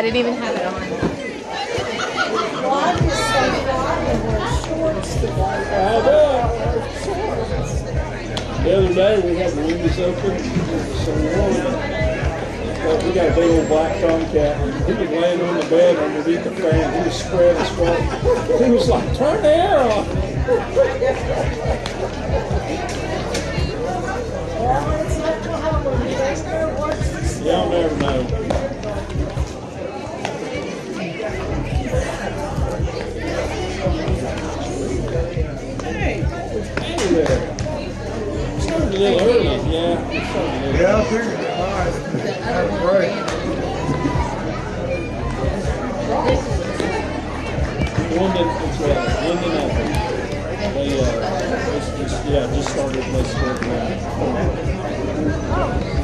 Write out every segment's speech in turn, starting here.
I didn't even have it on. The other day we had the windows open, it was so warm. But we got a big old black tomcat. He was laying on the bed underneath the fan. He was spread his front. He was like, turn the air off. Well. Y'all never know. Yeah. Yeah, I figured it might. Have a break. Right. They, uh, just, yeah, just started.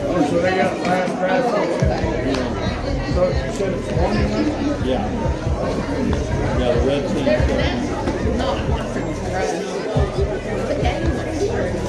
Oh, so they got last draft. So said it's Yeah. Yeah, the red team.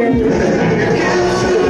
can you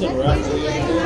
that's what I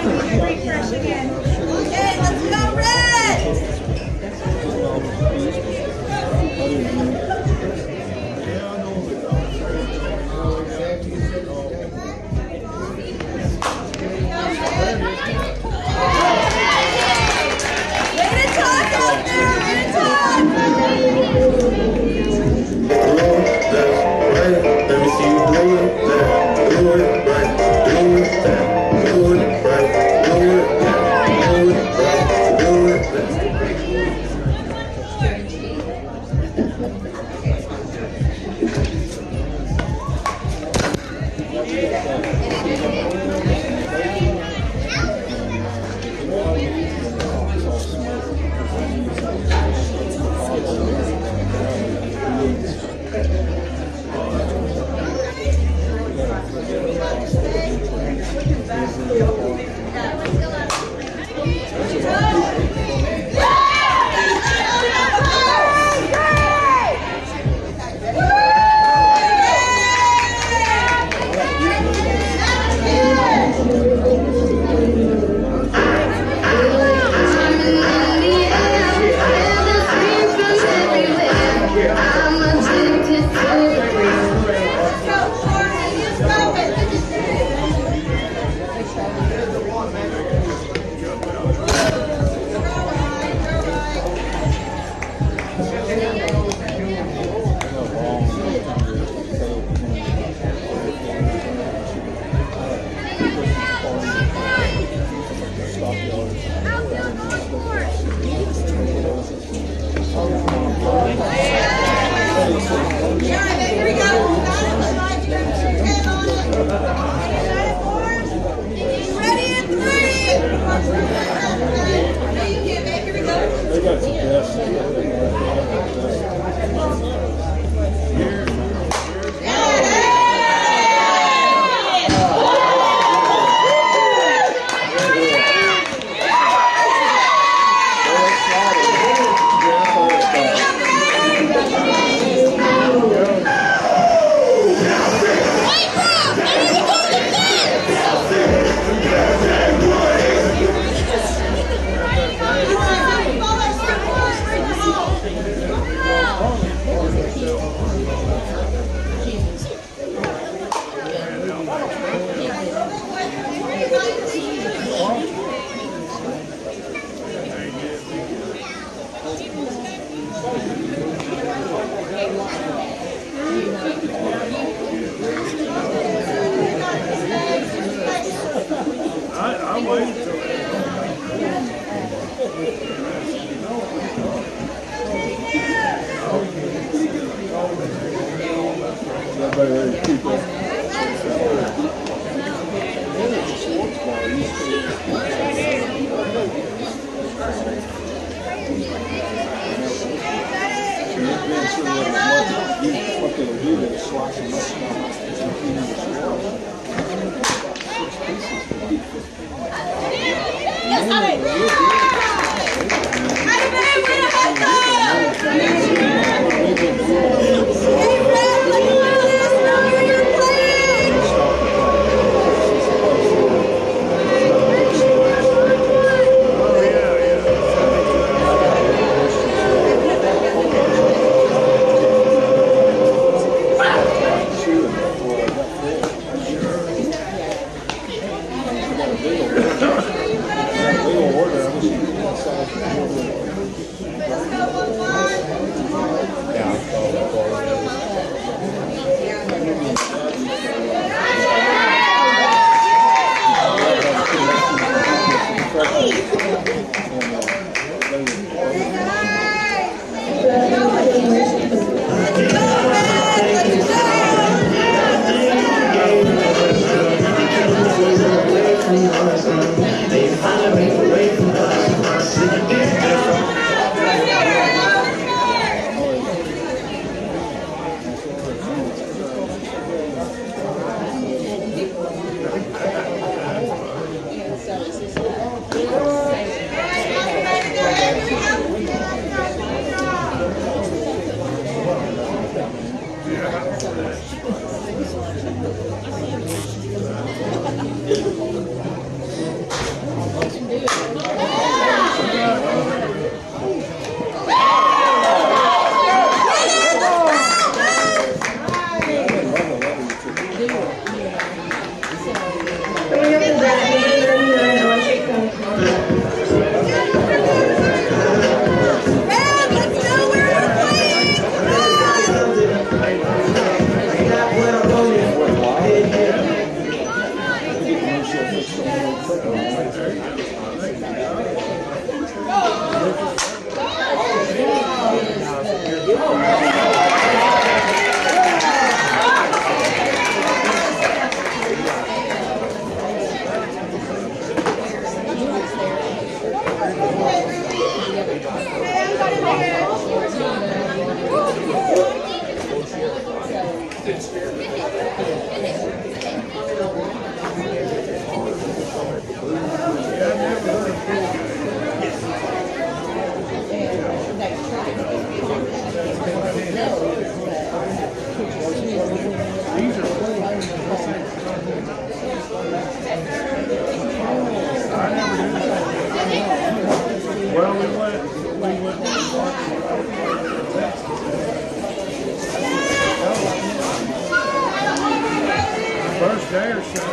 First day or so.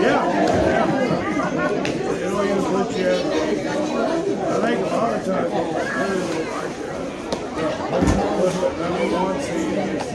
Yeah. I think a lot of times, like, uh, number one seed.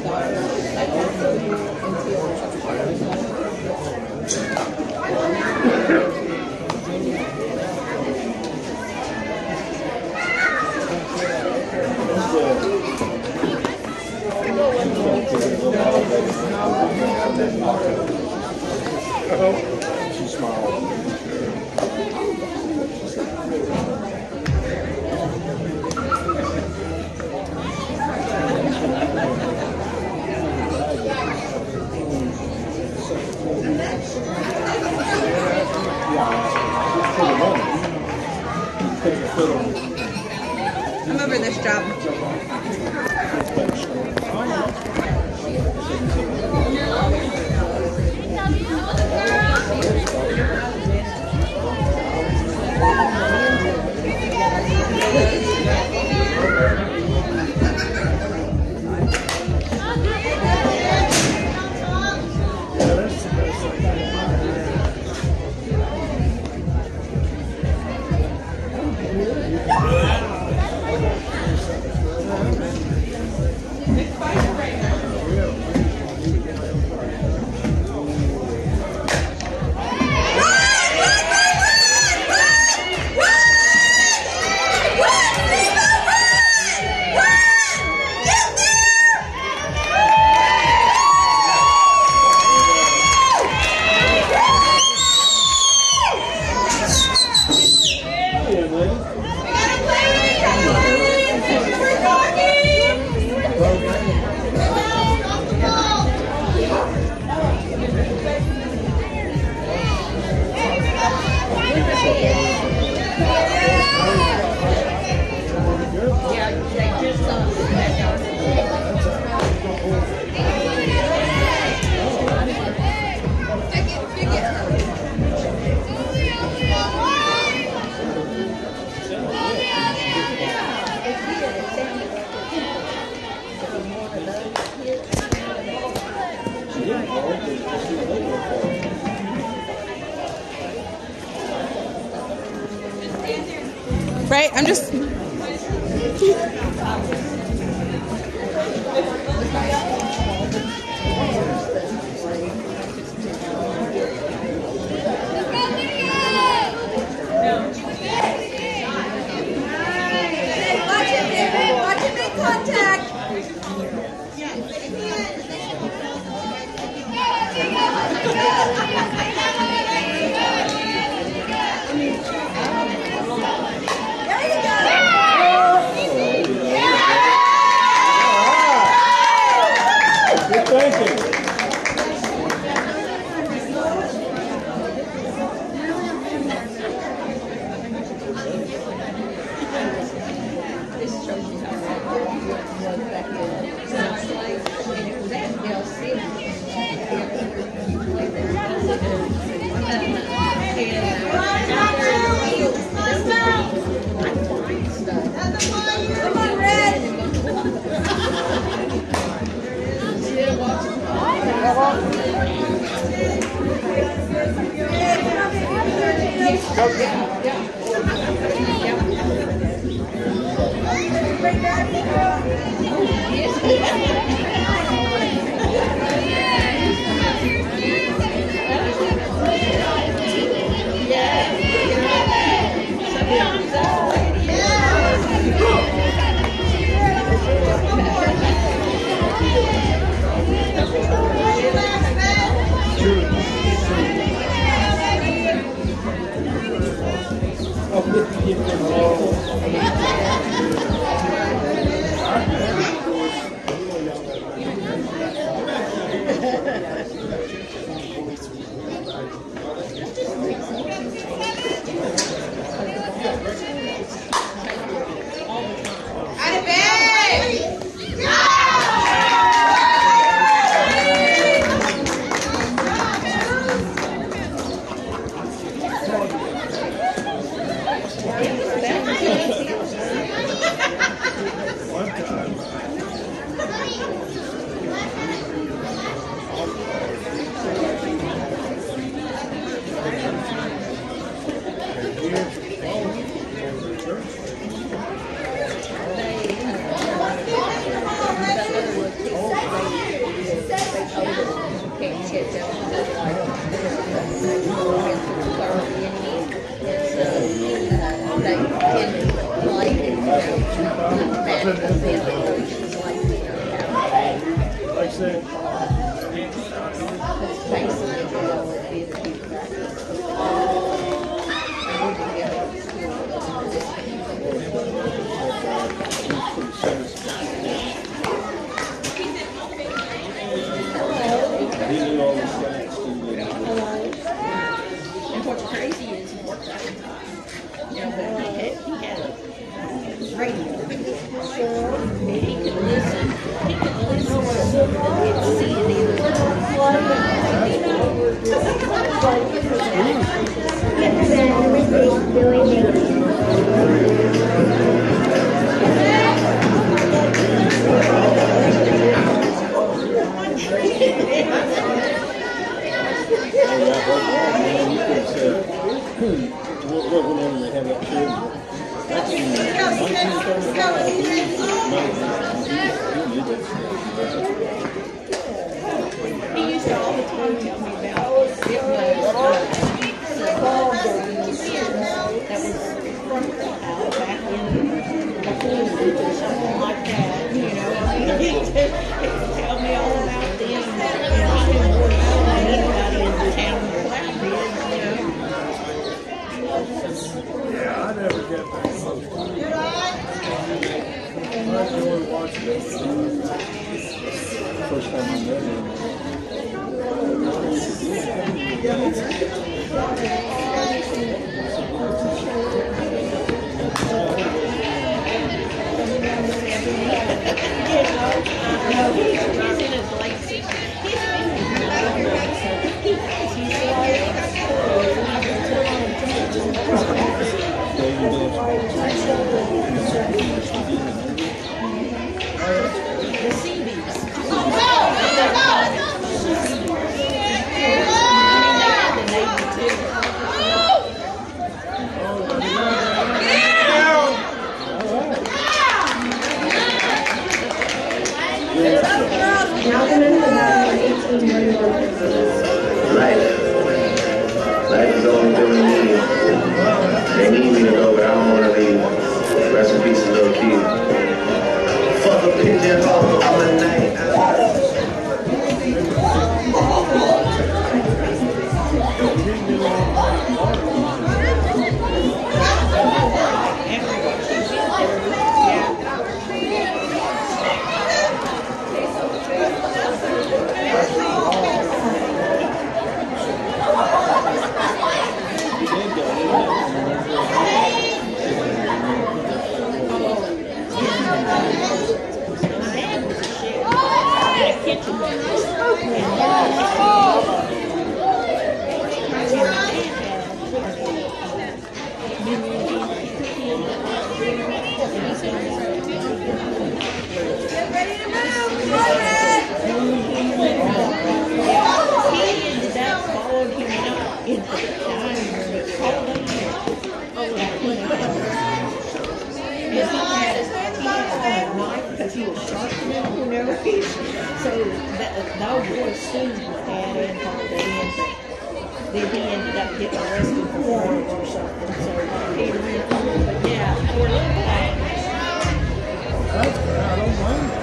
those boys sued Dad and Paul. They ended, ended up getting arrested for warrants or something. So Peter went, but yeah. That's. I don't mind.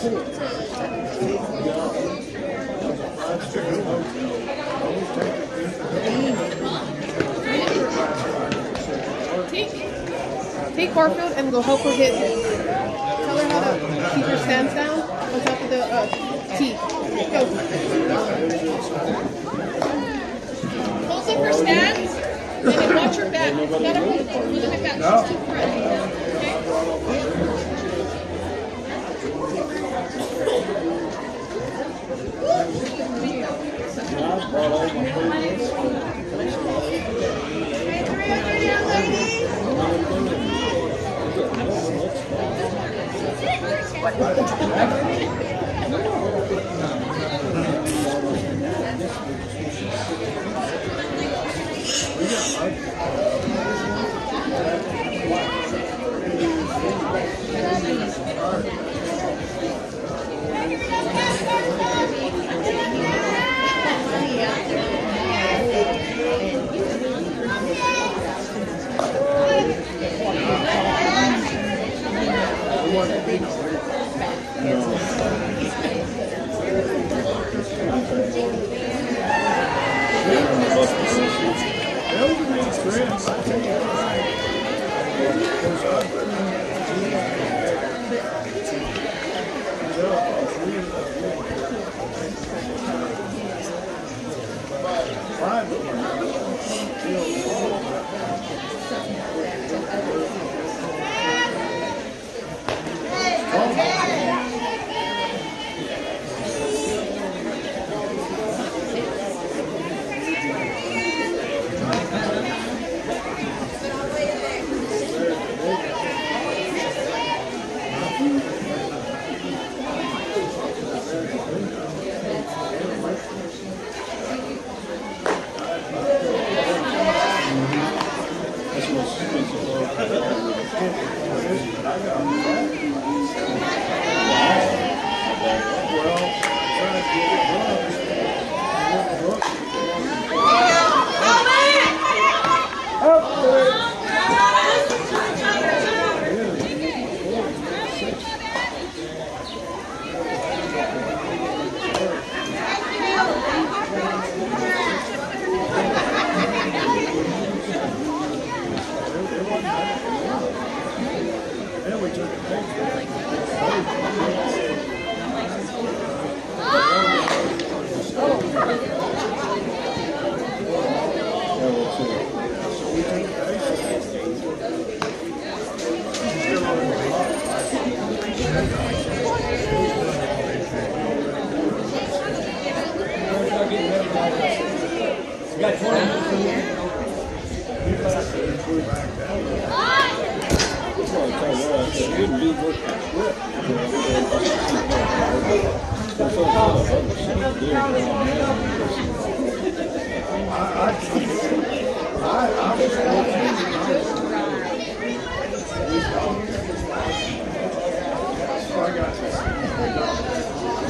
Take, Garfield and go help her hit. Tell her how to keep her stance down on top of the uh, tee. Go. Hold up her stance and then watch her back. You gotta hold it, back. She's too fragile. I brought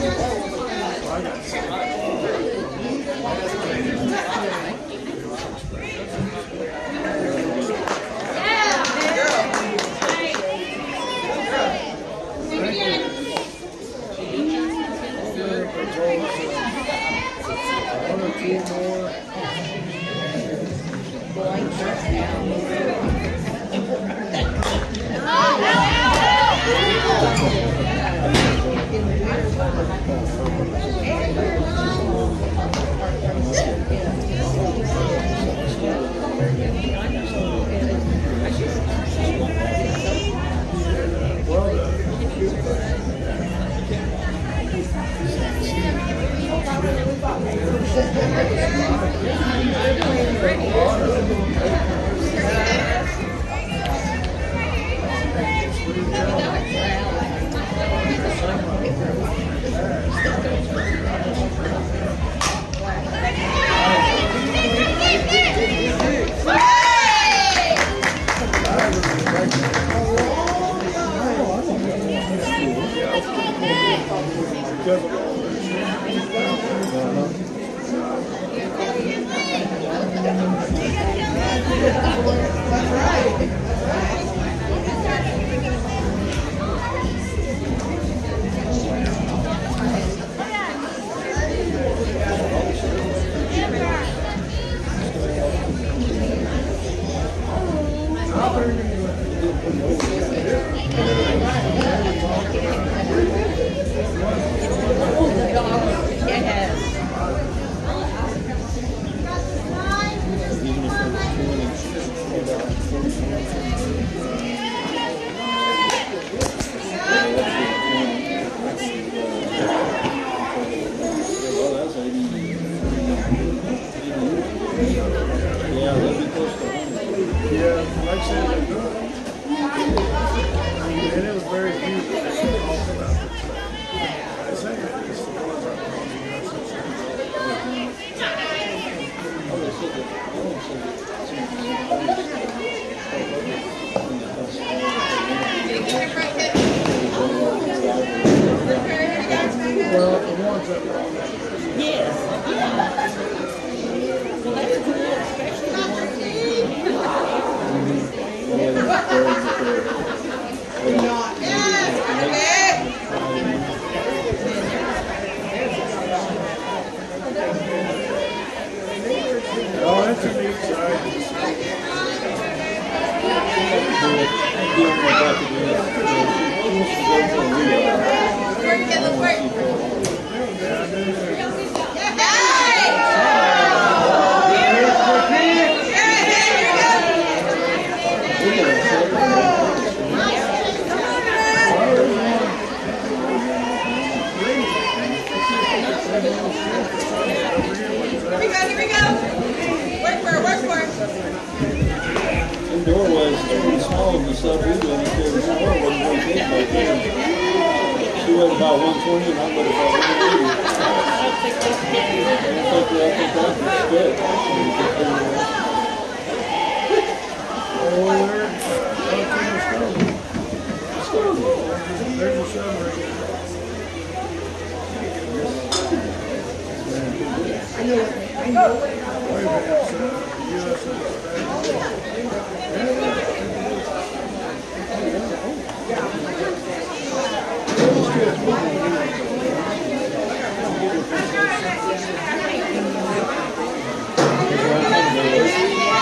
是。That of all this. Yes.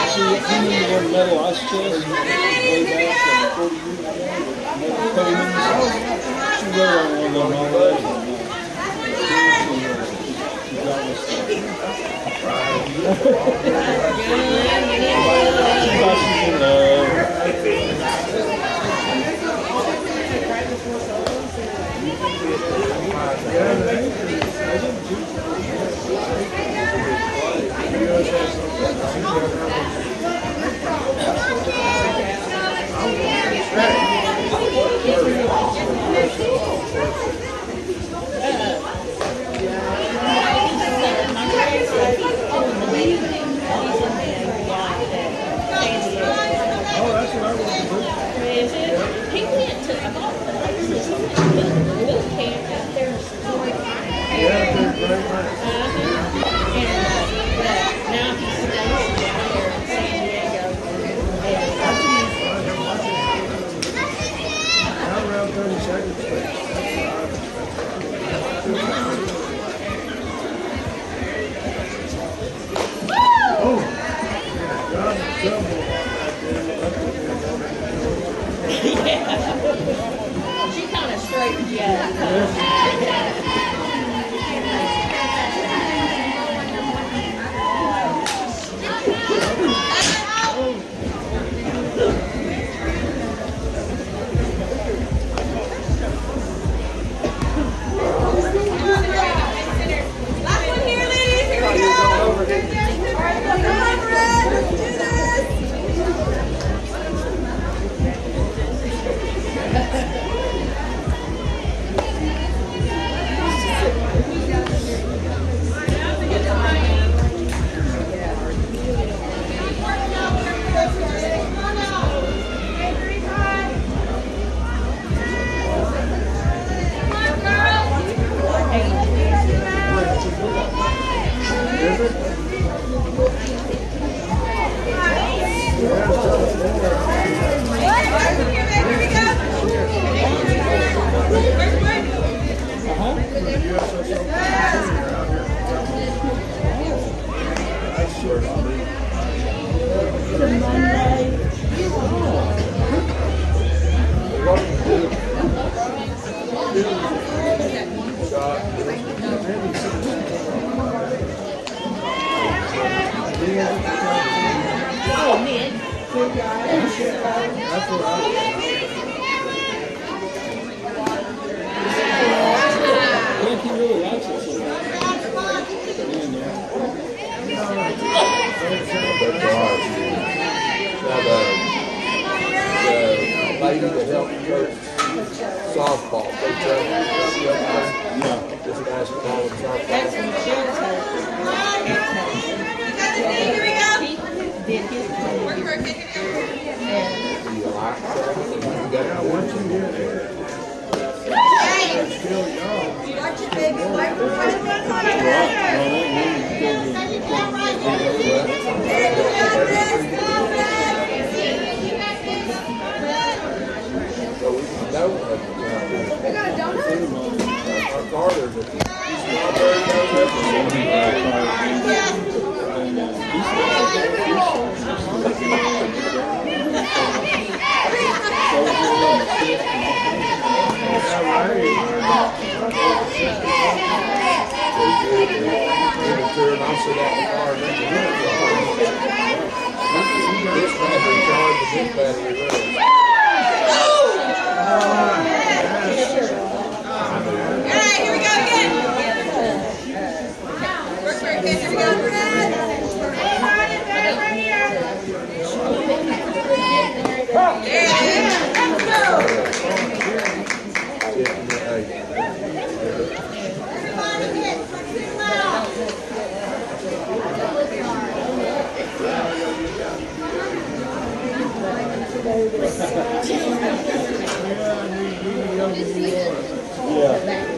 Metal ice chest, way back 40 years ago, metal paintings. She wrote on one of them already. and, uh, She, uh, she got us. She thought lady that helped coach softball, they tell me, yeah. this basketball and That's softball. Michelle's husband. Ex-husband. He did his training. And Do you like that? You got to Once you get there, it's still young. Watch it, baby. Wipe your Right. hands. Well, that So we can know that. We got a donut? Our Carter's a strawberry donut. Inventory, and I'll sit out in the This battery charged, and this battery we go. Yeah, let's go. Yeah.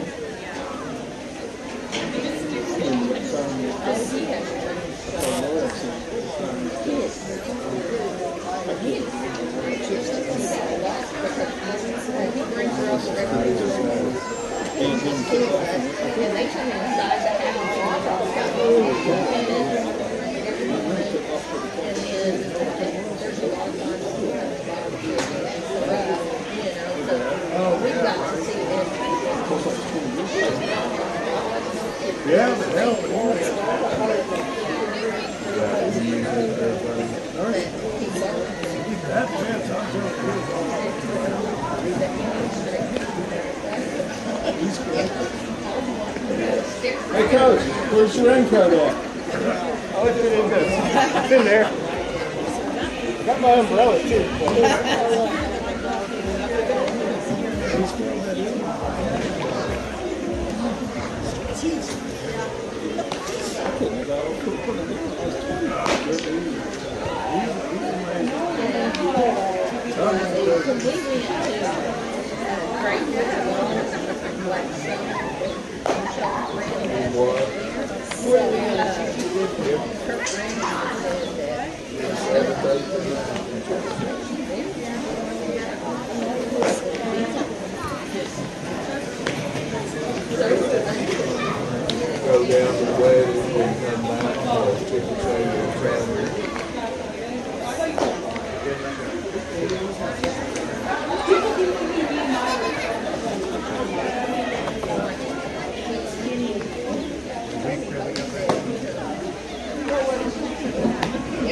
Where's your raincoat at? I left it in there. It's in there. Got my umbrella too. Completely out of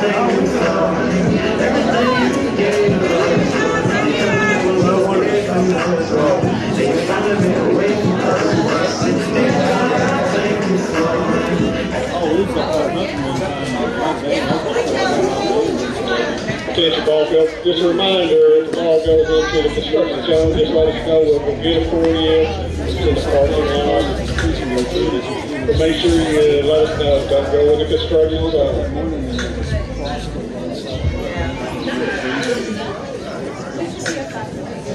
Attention ball. Just a reminder, if the ball goes into the construction zone, just let us know what we're good for you. To the parking lot. But make sure you let us know. Don't go in the construction zone.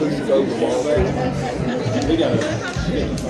Please go to the wall there. We got it.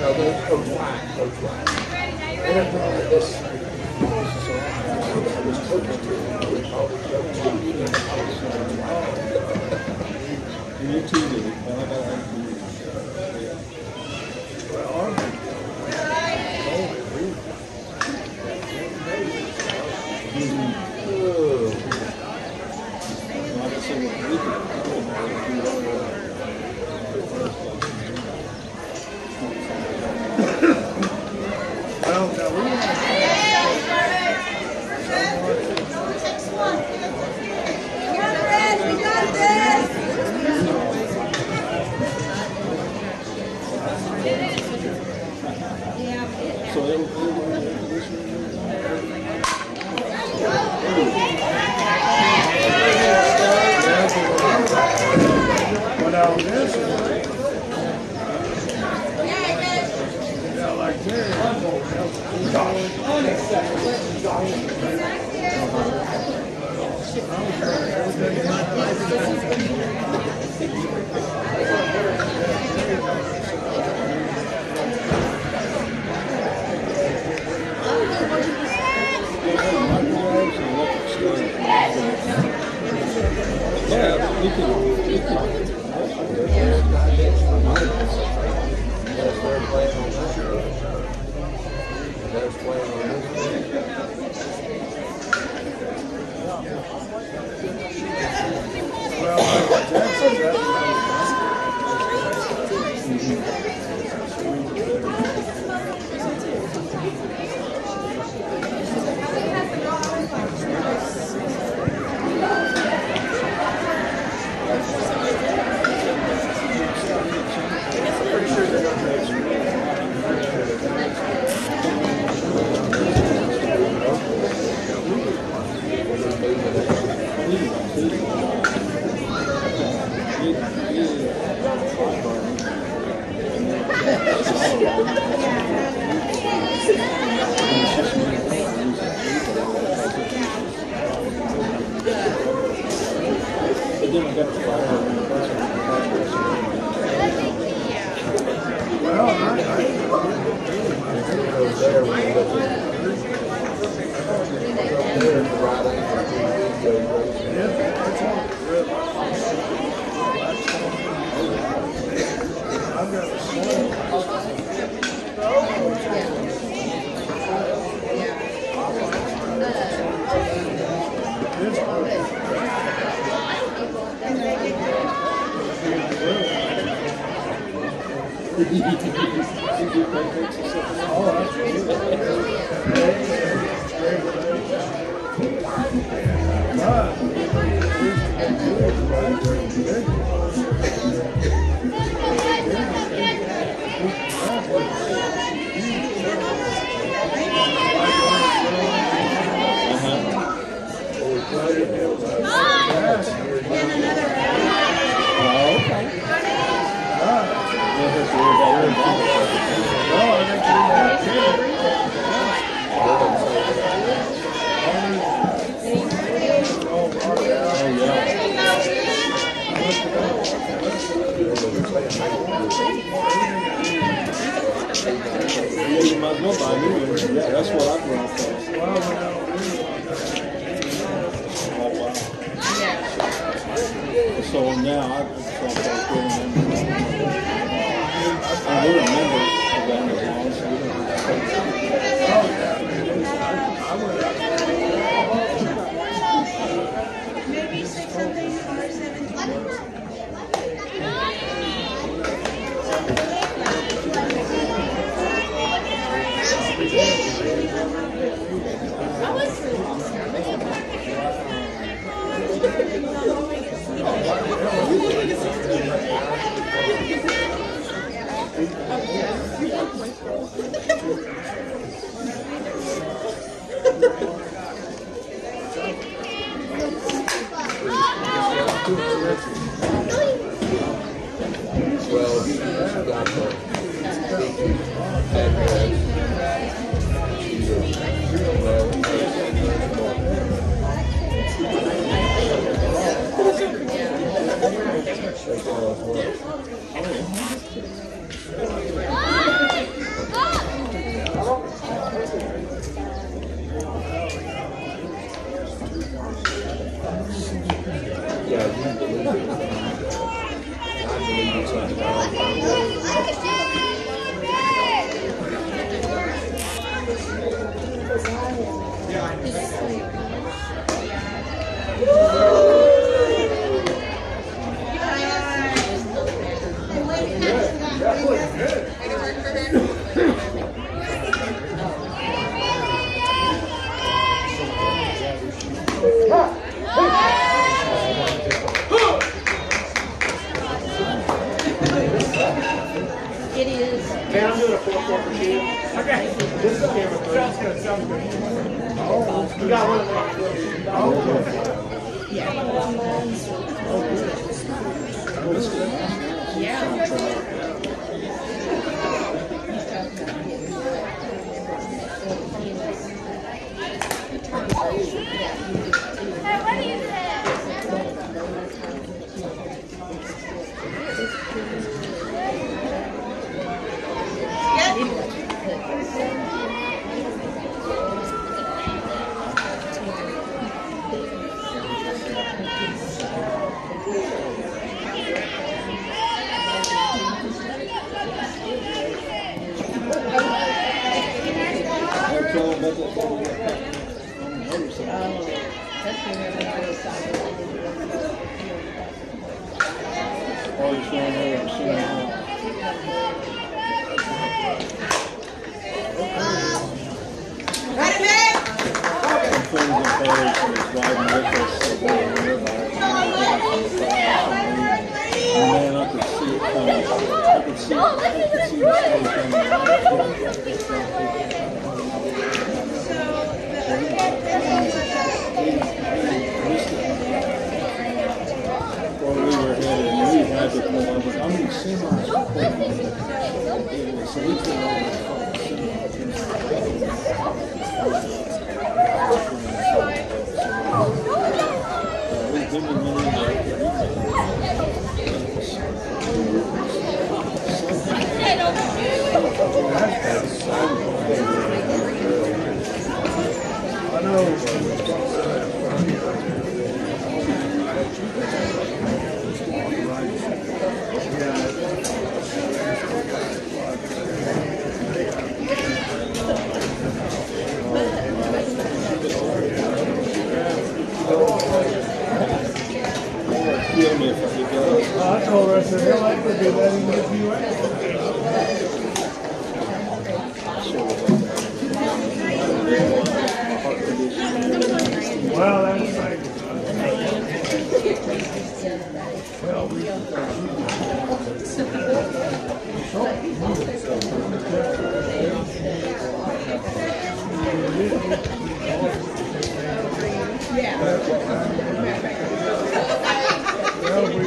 No, those coach wide, coach wide. And I thought like this. So I was coaching to him. I was to him. I was. You too, dude. I need It can, Oh, you're showing her, man? I could see it coming. Didn't really I know. I told her, I said, hell, I could do that even if you asked. Well, that's like. Well, we. Well, we.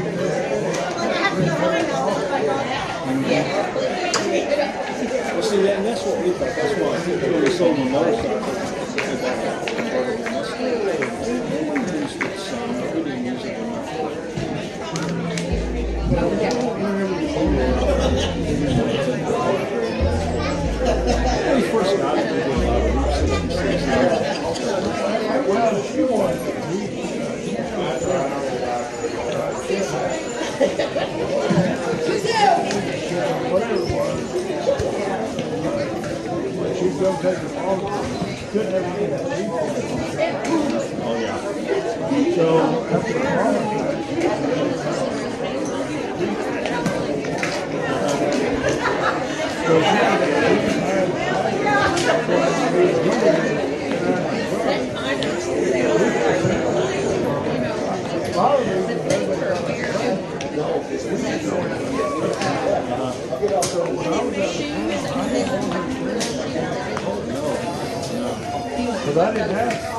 Well, see, that, and that's what we thought, that's why when we sold the motorcycle. we thought that was part of it. That's why we used it some, but we didn't use it enough. When we first got it, we did a lot of Route 66. Well, she wanted to whatever it was. She's gonna take it all. Couldn't have been that deep. Oh, yeah. So after the holiday. So she Because I